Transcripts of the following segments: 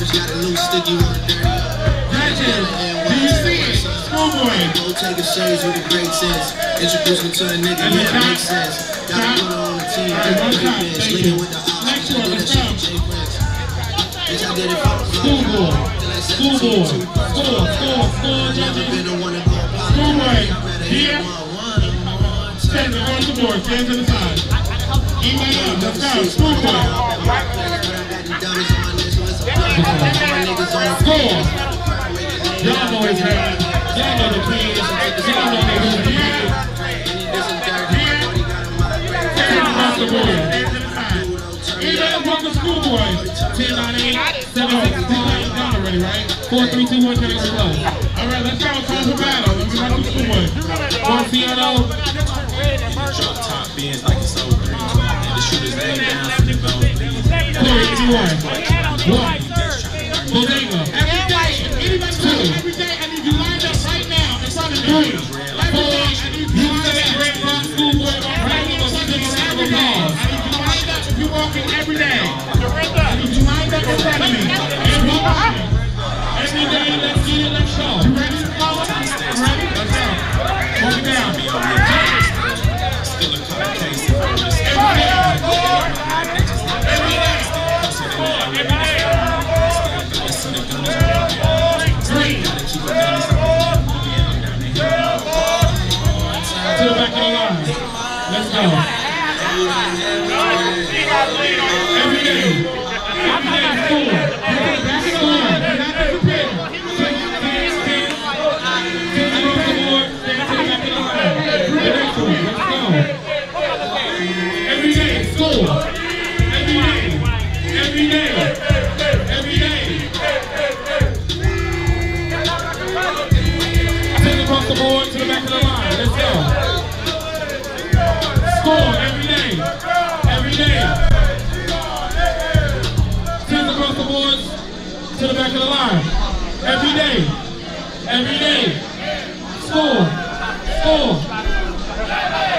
Got a new sticky one dirty. Legend, do you see it? Schoolboy. Go take a with a great sense. Introduce me to a nigga, And yeah, top- makes sense. Gotta put on the team, And get one the top, great bench. thank Leading with the ops, Next do one, that shit go. with Jay Prince. Bitch, I did it for the Schoolboy. Schoolboy. Score, score, score, Never been the one to go. Schoolboy. Here. Stand across the board. Stand to the side. Email. Let's go. Schoolboy. Y'all boys have. Y'all know the. Y'all know the kids. Stand across the board. Stand to the side. Email from the schoolboy. 1098 765. Got already, right? 4321 can it close. All right, let's go. Time for battle. Let's go to schoolboy. Marciano. Top bins like it's over. And the shooters lay down please. Corey, anyone. One. Me. Four. You rock schoolboy. You you're. You. Every day. Every day. Let's get it. Let's show. You ready? Let's go. Hold down. Still a cold case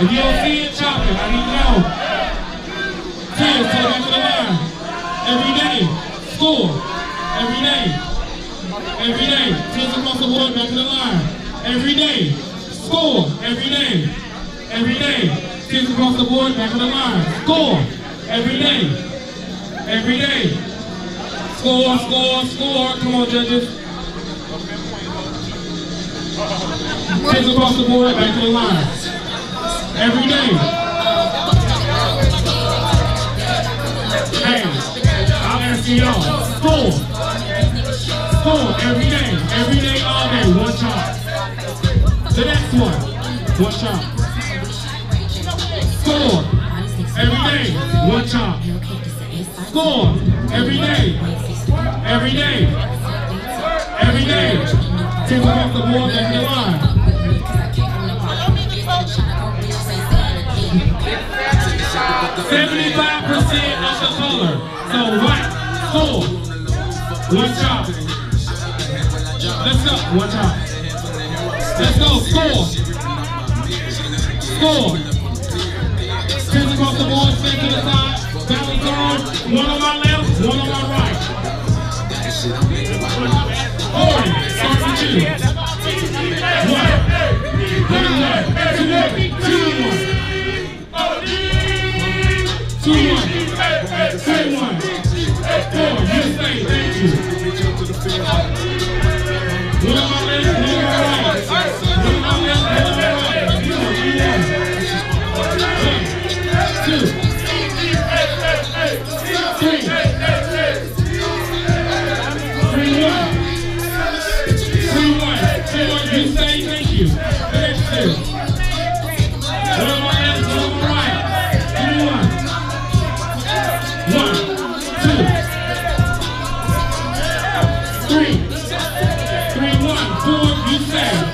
If you don't see it, chop it. I need know. Ten to the back of the line. Every day. Score. Every day. Every day. Tens across the board, back of the line. Every day. Score. Every day. Every day. Tens across the board, back of the line. Score. Every day. Every day. Score, score, score. Come on, judges. Tens across the board, back of the line. Every day. Hey, I'll ask y'all. Score. Score every day, every day, all day, one shot. The next one, one shot. Score every day, one shot. Score every day, every day, every day. Take off the board back the line. Seventy-five percent of the color. So white, score, one shot. Let's go. One time. Let's go. Score. Score. Ten across the board, stay to the side. Valley guard. One on my left, one on my right. Forty. Start with you. One. Three. Three, one, four, you say.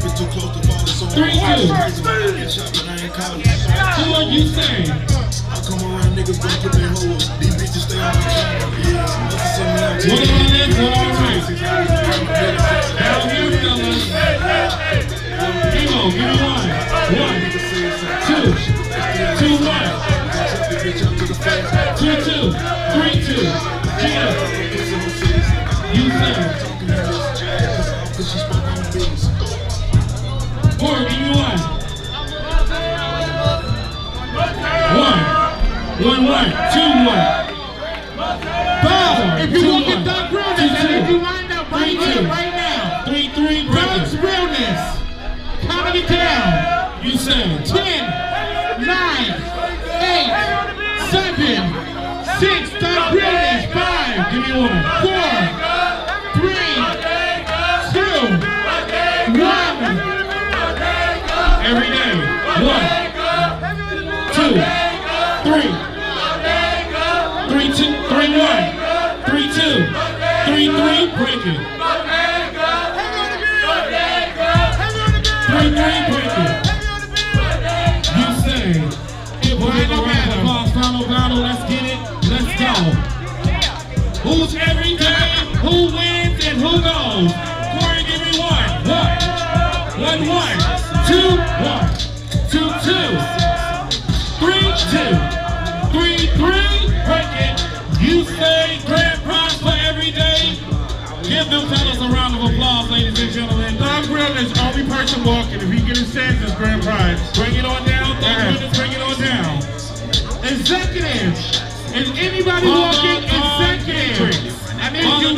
Three, two. Chopping, I ain't calling. Who are you saying? I come around, niggas gon' put their hoe up. These bitches stay on the channel. Yeah, must send me out to One on left, one on right. you. Down here, fellas. Emo, give me one. One, two, two, one. Two, two, three, two. Gia. You say. One, one. Bob, if you Two, one. get Thug Realness, Two, I two. need you lined up right Three, here, two. right now. Three, three, Thug's Realness. Counting it down. You say. 10, 9, 8, 7, 6, Thug Realness, 5, Give me one. 4,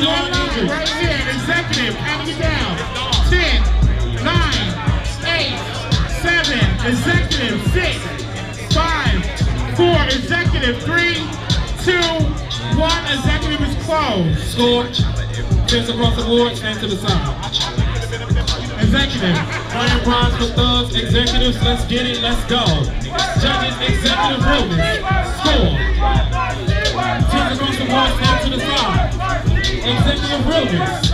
Right here. Executive. Counting it down. 10, 9, 8, 7. Executive. 6, 5, 4. Executive. 3, 2, 1. Executive is closed. Score. Chance across the board, stand to the side. Executive. Grand prize for thugs, executives, let's get it, let's go. Judges, executive realness, score. Chance across the board, stand to the side. Executive realness.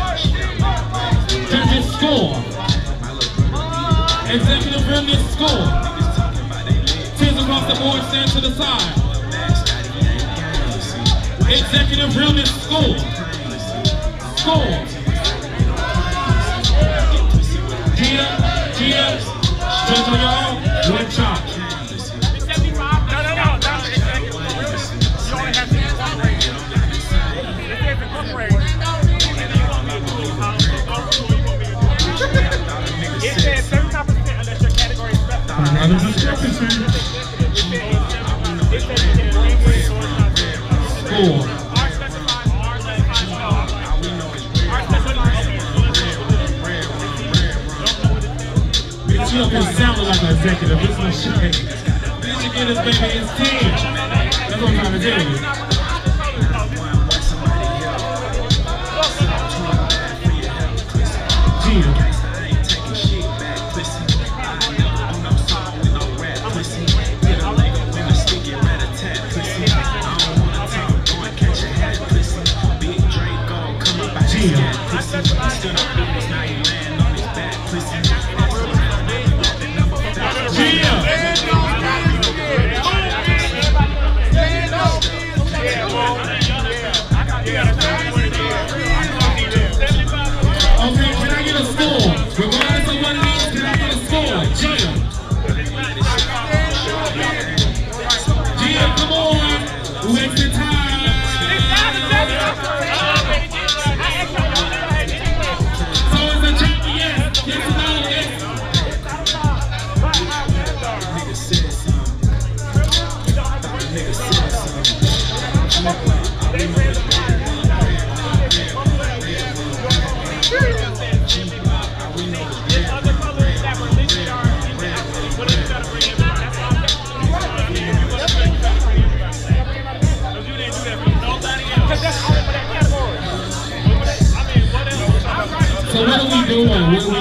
Judges, score. Executive realness, score. Chance across the board, stand to the side. Executive realness, score. Score. Gia, Gia, judge on your own, one shot. R specifies Bitch, you up here sounding like executive. This is shit. Bitch, you get baby, it's 10. That's what I'm trying to you.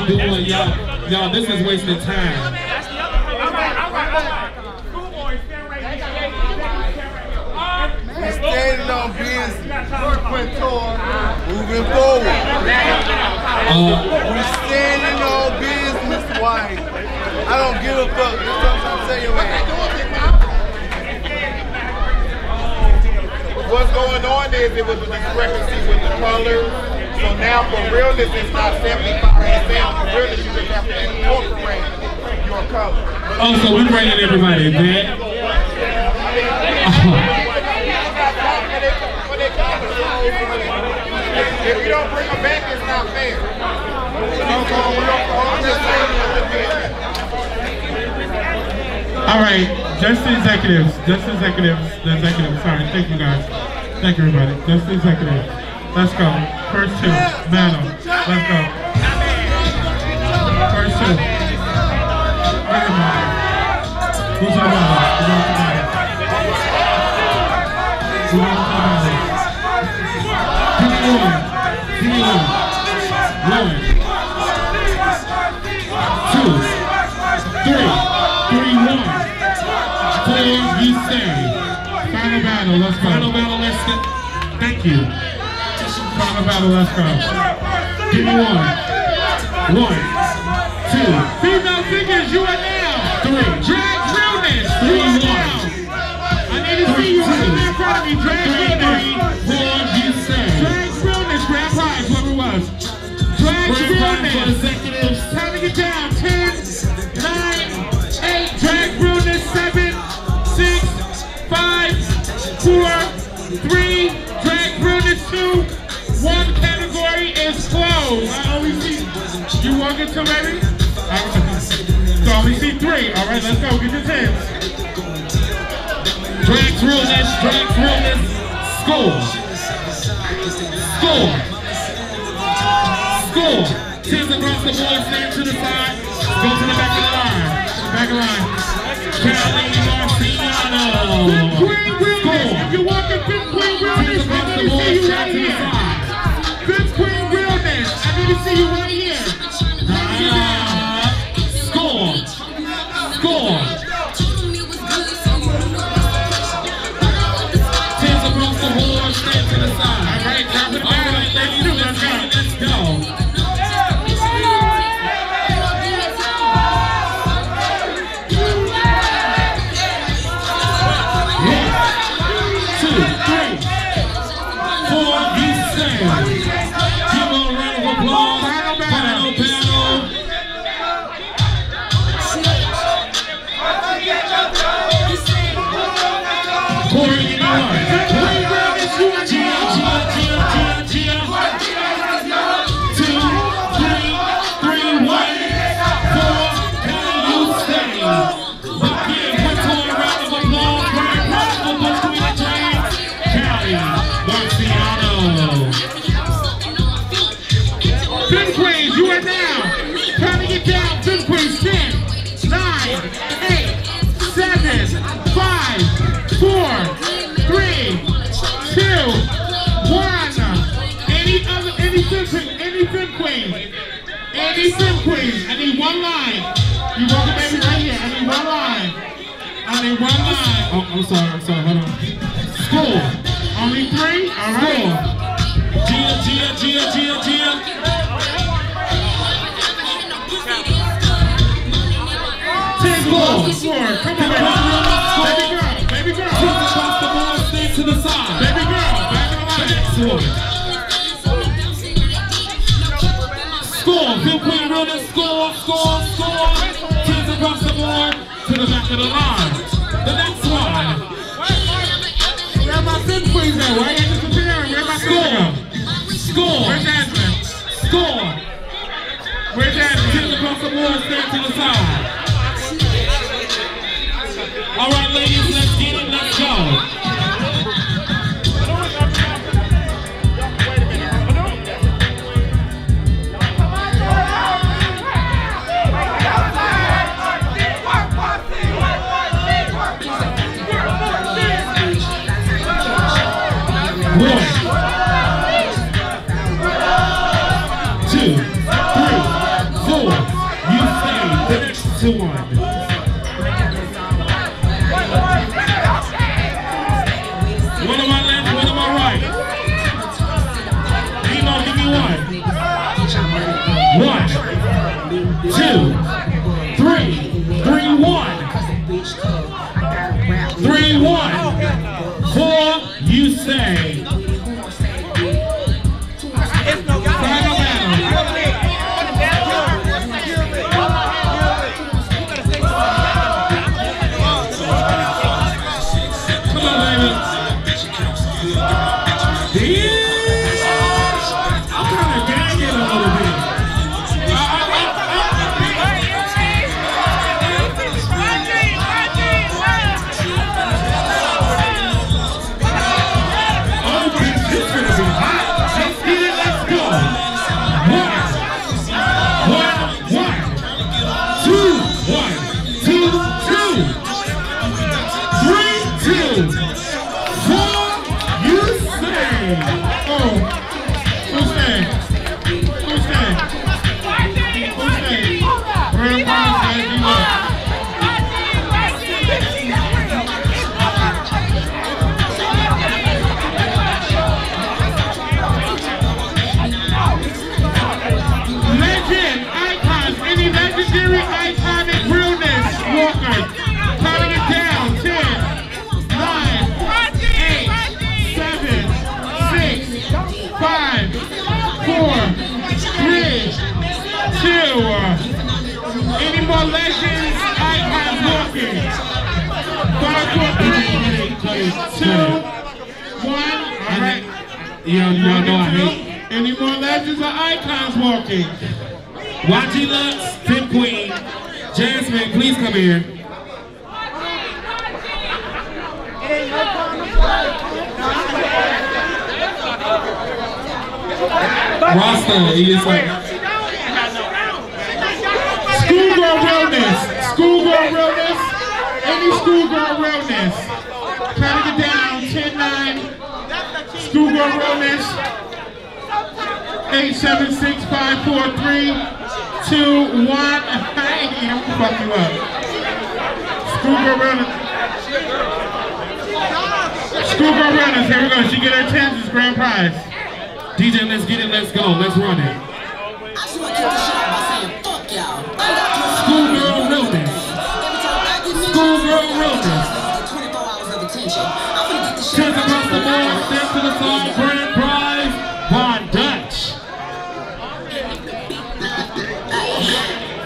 We doing, y'all? Y'all, this is wasting time. Standing on business. Brooklyn tour. Moving forward. Uh, We standing on business, white. I don't give a fuck. That's what I'm trying to tell you, man. What's going on is it was a discrepancy with the colors. So now for realness, it's not 75 now for realness, you just have to incorporate your color. Oh, so we bringing everybody back. If you don't bring them back, it's not fair. I'm just saying, I'm just being- All right, just the executives, just the executives, the executives. Sorry, thank you guys. Thank you everybody. Just the executives. Let's go. First two, battle. Let's go. First two. Everybody. Who's on the? Who's? Who's on the battle? Give me one. Two. Three. Three, one. Four, you say. Final battle, let's go. Final battle, let's go. Thank you. Final battle, let's. Give me one. One. You walk into baby? So only see three. All right, let's go. Get your tens. Drag realness, drag realness, score. Score. Score. Tens across the board, stand to the side. Go to the back of the line. Back of the line. 2, 1. Any other, any Queen, any Femme Queen, any Femme Queen. I need one line. You the baby right here. I need one line. I need one line. Oh, I'm sorry, I'm sorry, hold on. Score. Only three? All right. Gia, Gia, Gia, Gia, Gia. Ten. Score. Come on, Score. Queen Runner. Score, score, score. Tens across the board to the back of the line. The next one. Where my femme queens at? Why you disappearing? Where my Score. Score. Where's Jasmine? Score. Where's Jasmine? Tens across the board, stand to the side. All right, ladies, let's get it. Let's Y'all, y'all know I hate. Any more legends or icons walking? YG Lux, Pimp Queen, Jasmine, please come here. Rasta, he is like, Schoolgirl realness. Schoolgirl realness. Any schoolgirl realness. Try to get down. 10 9. Schoolgirl realness. 8 7 6 5 4 3 2 1. Hey, I'm gonna fuck you up. Schoolgirl realness. Schoolgirl realness. Here we go. She get her. It's grand prize. DJ, let's get it, let's go, let's run it. Schoolgirl realness. every time I get me Schoolgirl realness. 24 hours of attention. I'm gonna get the shit Chance across the board, step to the side, grand prize, Von Dutch.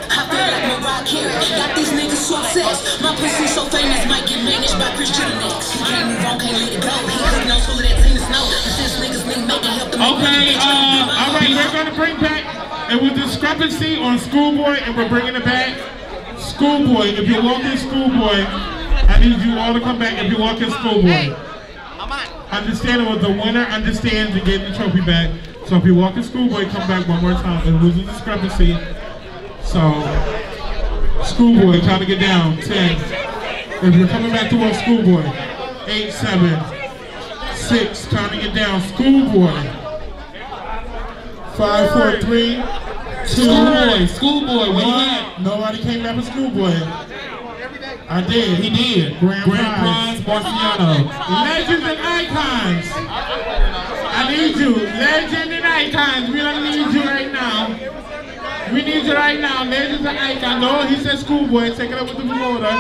I feel like Mariah Carey. Got these niggas so obsessed. My pussy so famous, might get managed by Chris next. He can't move on, can't let it go. He couldn't know, so let Tina Snow. And since niggas need making help them Okay, uh, all right, we're gonna bring back, it was discrepancy on Schoolboy, and we're bringing it back. Schoolboy, if you're walking Schoolboy, I need you all to come back if you're walking Schoolboy. Understand it was the winner understands and getting the trophy back. So if you walk walking Schoolboy, come back one more time. It was a discrepancy. So, Schoolboy, trying to get down. 10. If you're coming back to work, Schoolboy. 8, 7, six, trying to get down. Schoolboy. Five, four, three, two, Schoolboy, schoolboy, where you at? one. Nobody came back for Schoolboy. I did. He did. Grand Grand prize, Marciano. Legends and icons. I need you. Legend and icons. We don't need you right now. We need you right now. Legends and icons. No, he said schoolboy. Take it up with the promoter.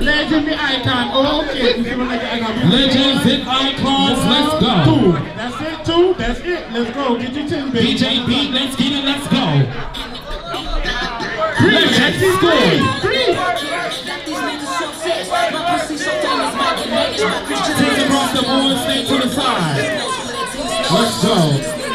Legend and icons. Oh, okay. You see what like icon. Legends and icons, let's Two. go. That's it, two. That's it. Let's go. Get your 10, baby. DJ B, let's get it, let's go. Three. Legends, it. score. Three. Take across the board, stay to the side. Let's go.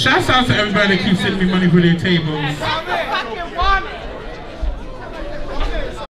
Shouts out to everybody that keeps sending me money for their tables.